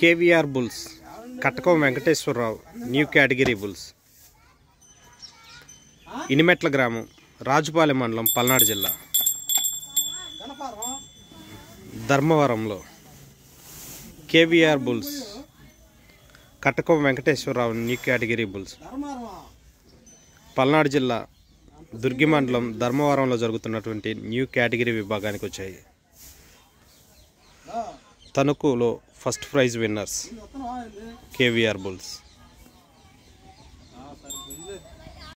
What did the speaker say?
KVR bulls. Katakam Venkateswararao new category bulls. Inimetla గ్రామం రాజుపాలెం మండలం పల్నాడు జిల్లా. ధర్మవరంలో KVR bulls. Katakam Venkateswararao new category bulls. Palnadu జిల్లా దుర్గి మండలం ధర్మవరంలో జరుగుతున్నటువంటి న్యూ కేటగిరీ విభాగానికి వచ్చాయి. తణుకులో first prize winners. KVR bulls.